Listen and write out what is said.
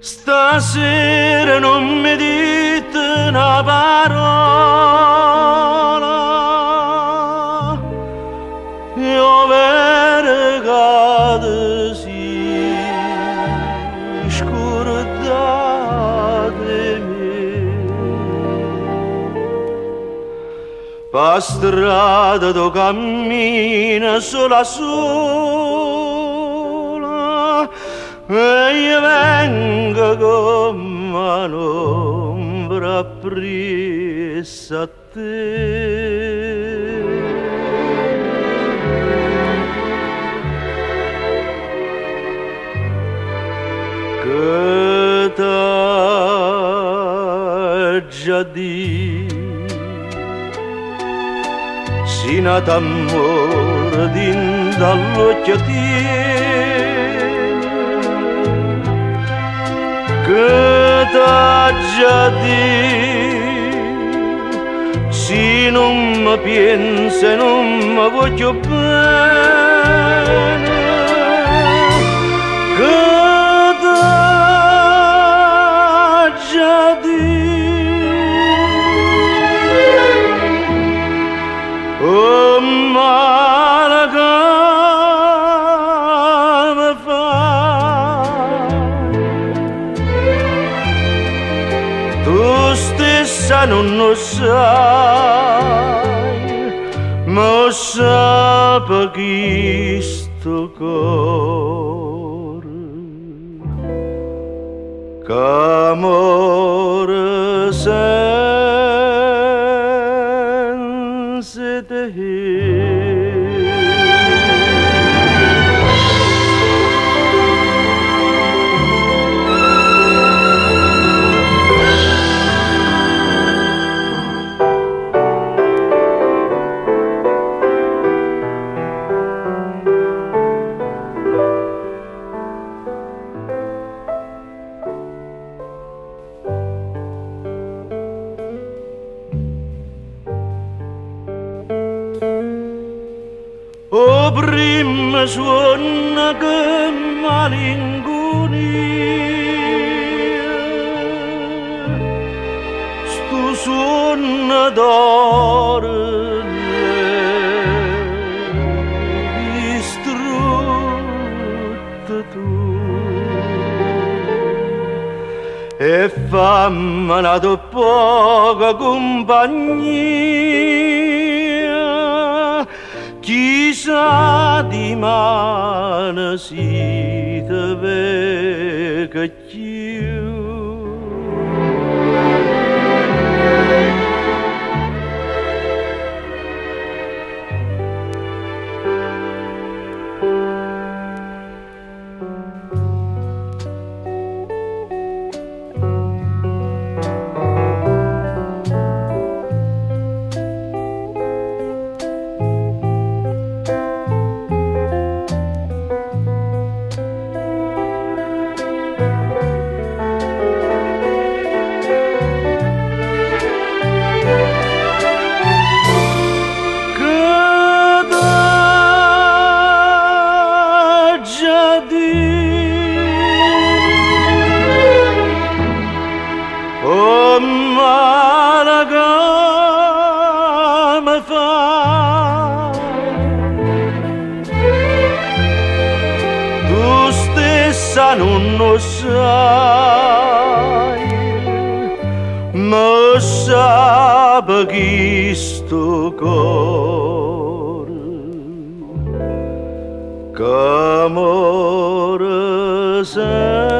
Stasera non mi dite una parola. Io vergate si scordate me. Pa strada do cammina sola sola e io vengo come un'ombra appressa a te. Che t'ha già detto sino d'amore din dall'occhio che t'ha già detto se non mi pensa non mi voglio bene κάνουν όσα Μα όσα στο Καμόρες Ο πρίμα φορά που μ' αρέσουν τα σύγχρονα, που μ' αρέσουν τα Isa di mana ela vai Tristeza não nos sai Mas sabe que isto cor Que amores é